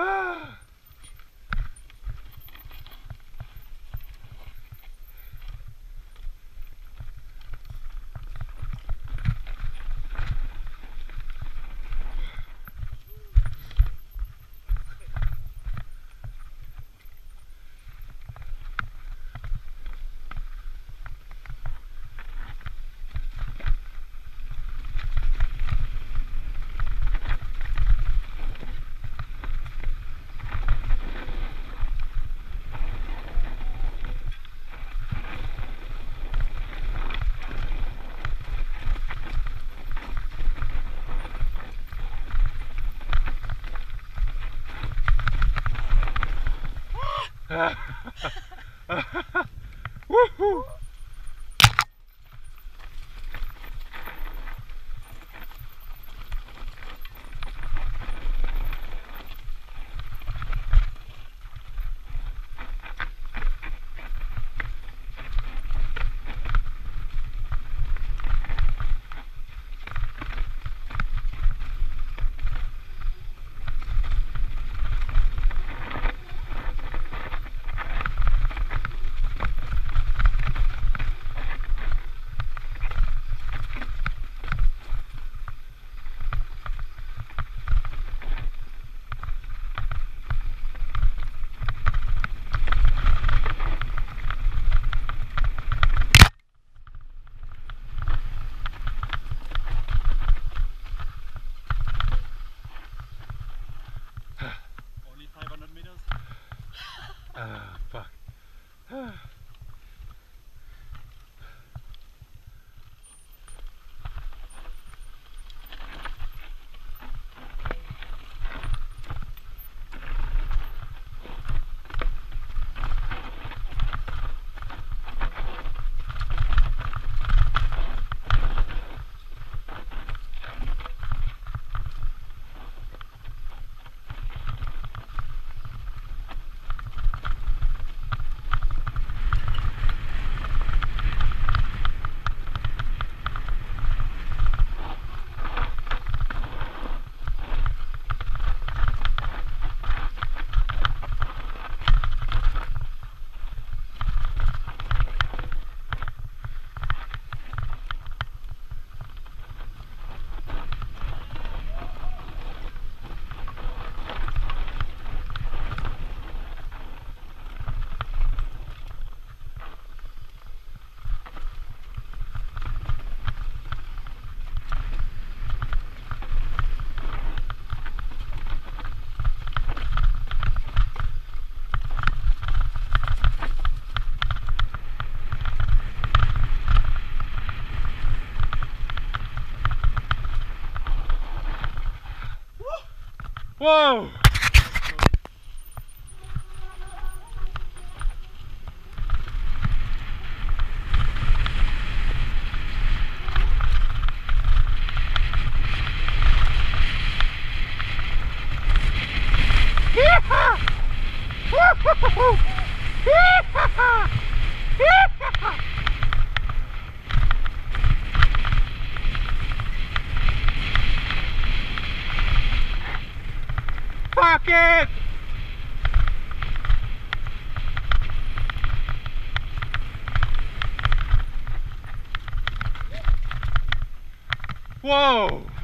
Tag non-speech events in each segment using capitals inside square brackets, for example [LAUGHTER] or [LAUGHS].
Ah! [GASPS] [LAUGHS] Only 500 meters. [LAUGHS] Ah, fuck. Whoa! Fuck it! Whoa!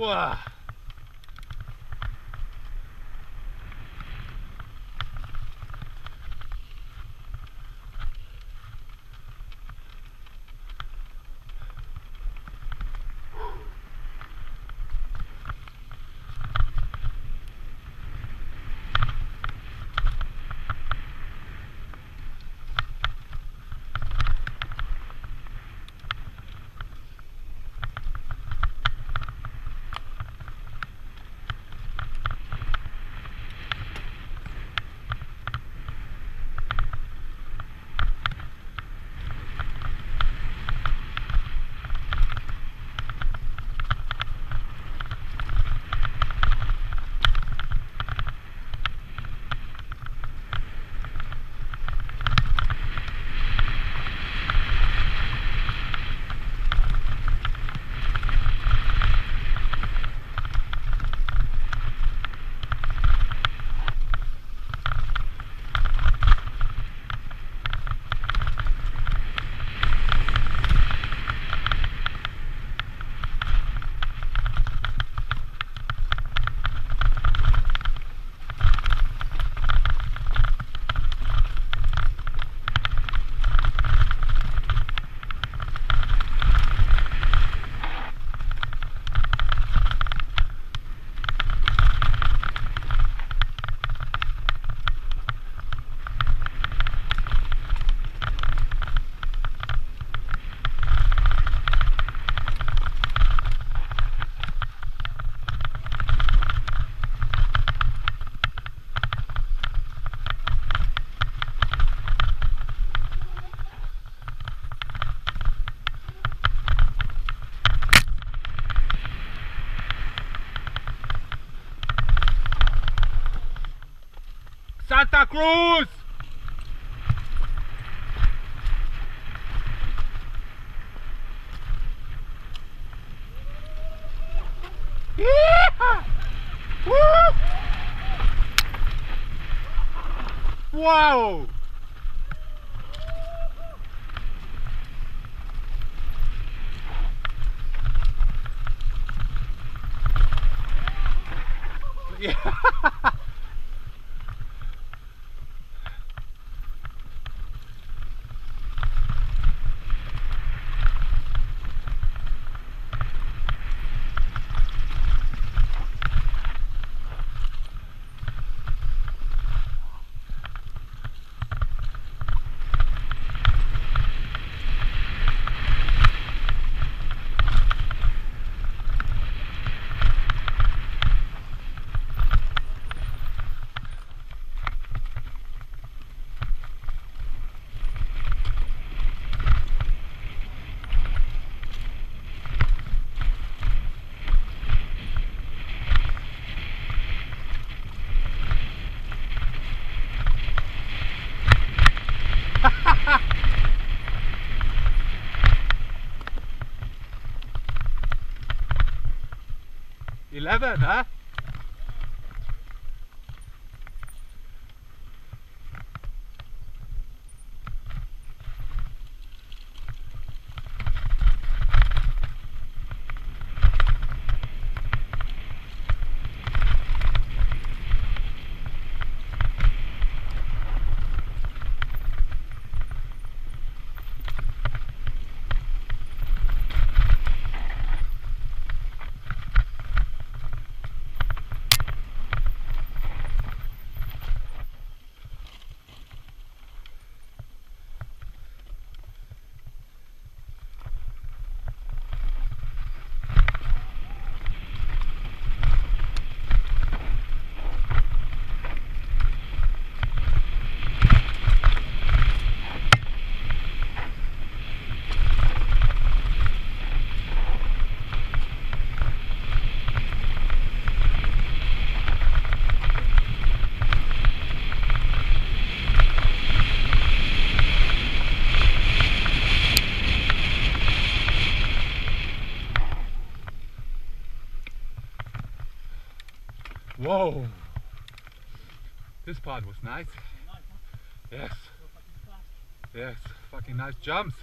Wow. Cruz! 11, huh? Whoa! This part was nice. Yes. Yes, fucking nice jumps.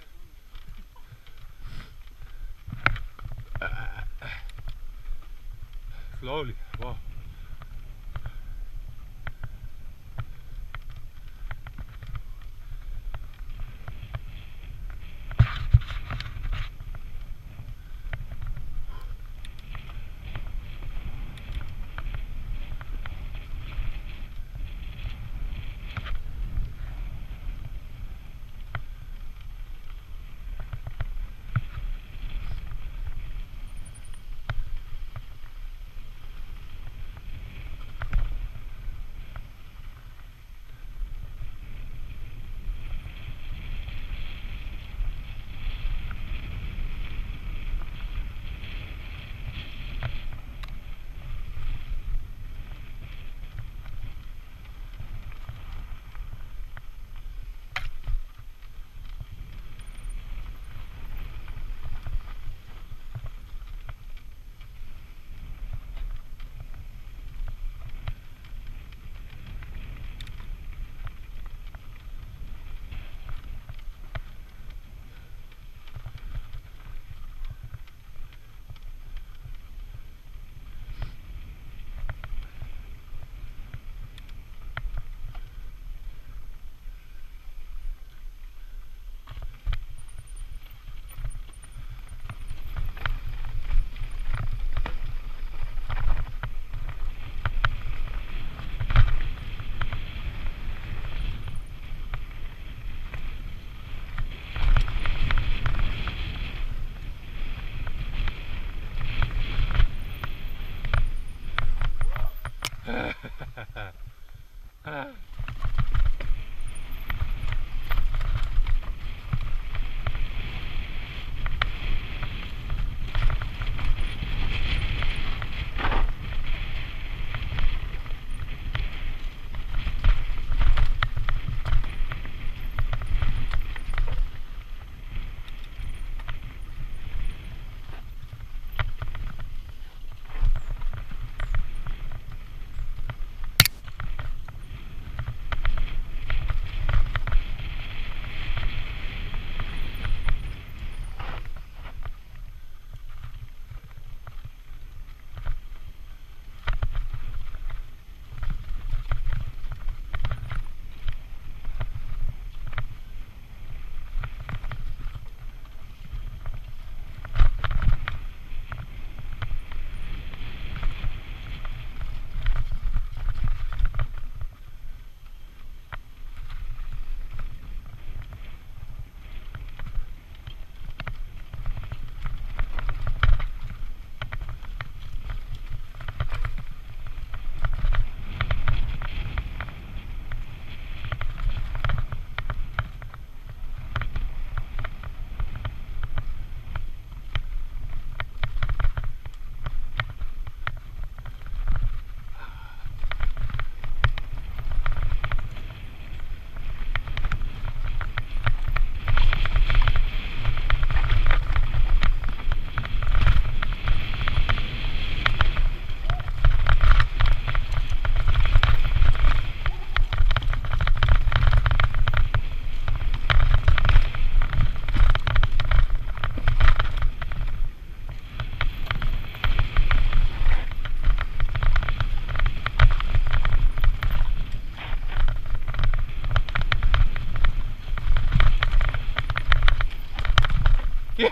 Yeah.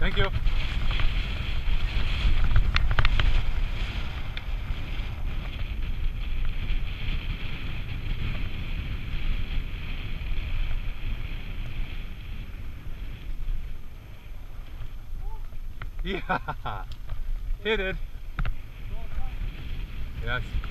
Thank you. [LAUGHS] Yeah, hit it. Yes.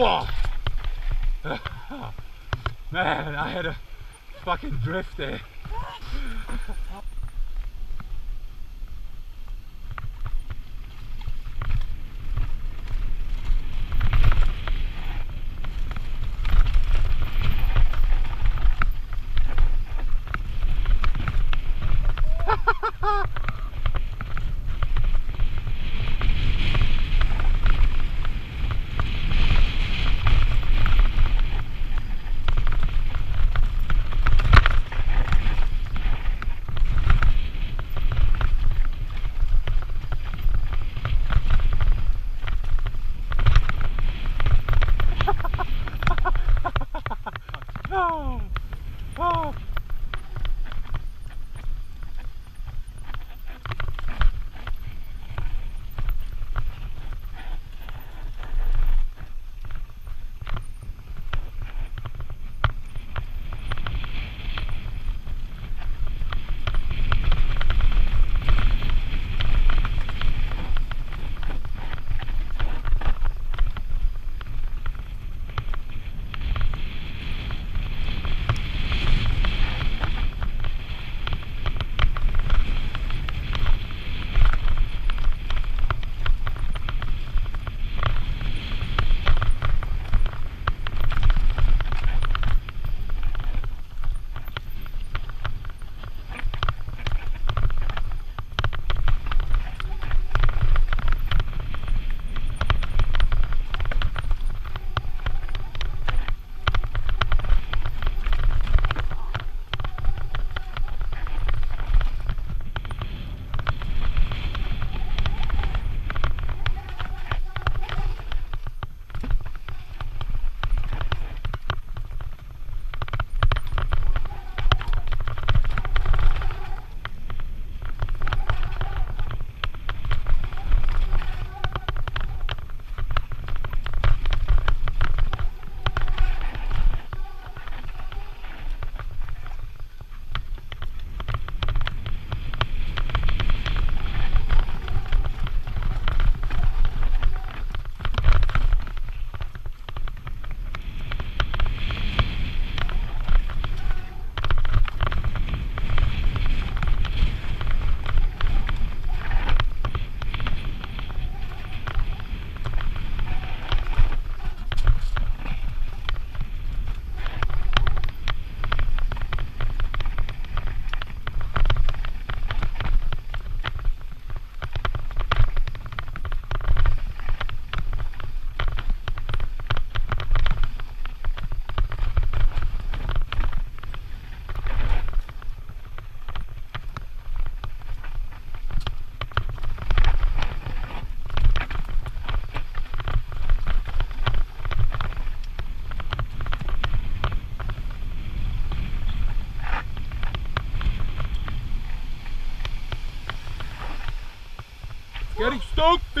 Whoa! [LAUGHS] Man, I had a fucking drift there.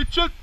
Getting stoked,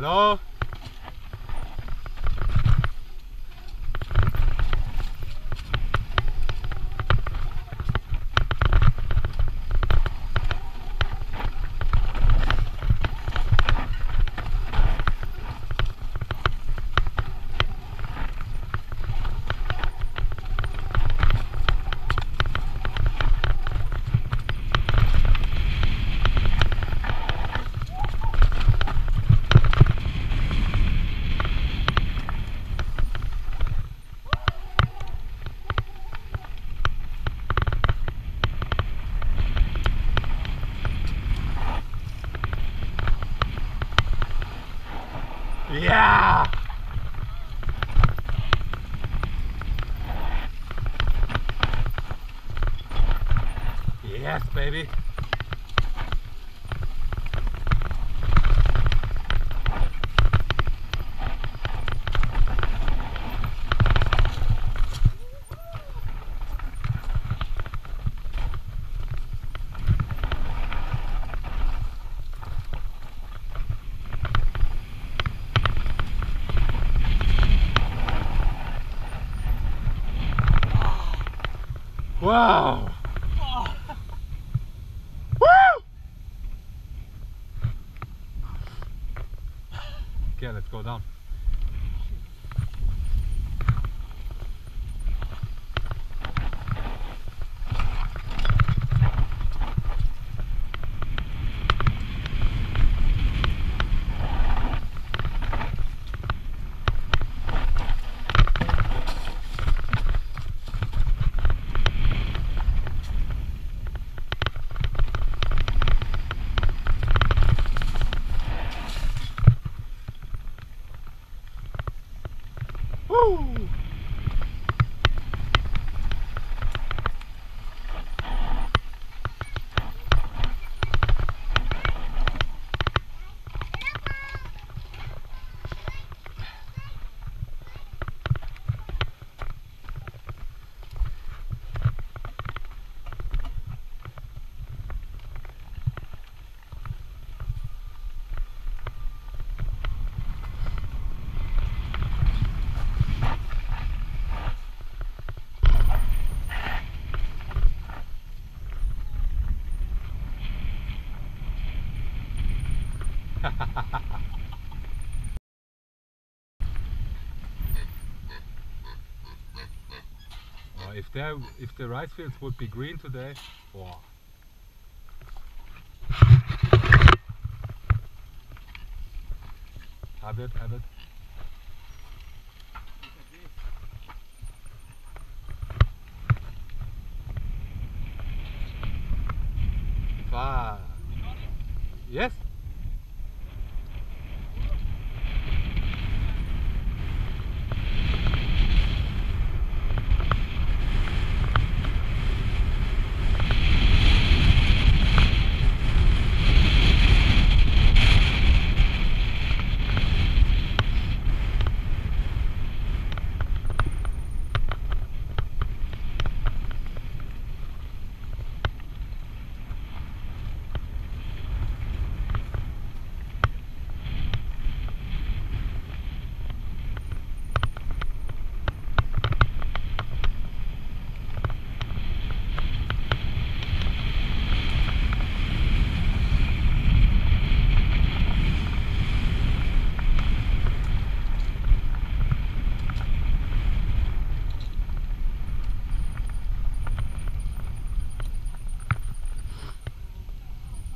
Hello? Yeah! Yes, baby. If there, if the rice fields would be green today, wow. Have it, have it. Five. Yes.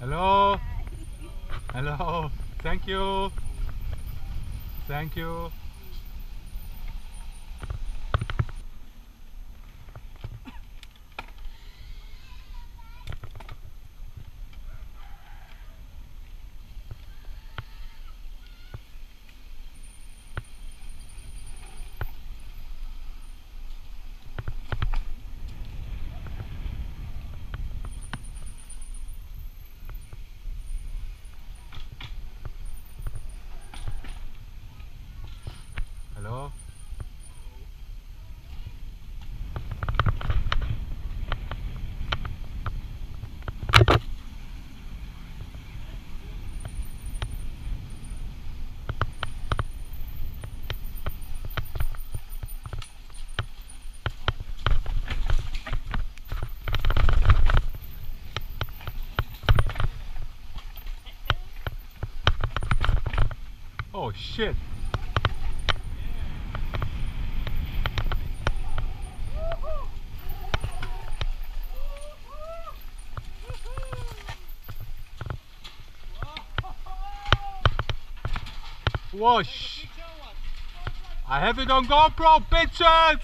Hello. Hello. Thank you. Thank you. Hello. Oh shit. Whoosh. I have it on GoPro, bitches!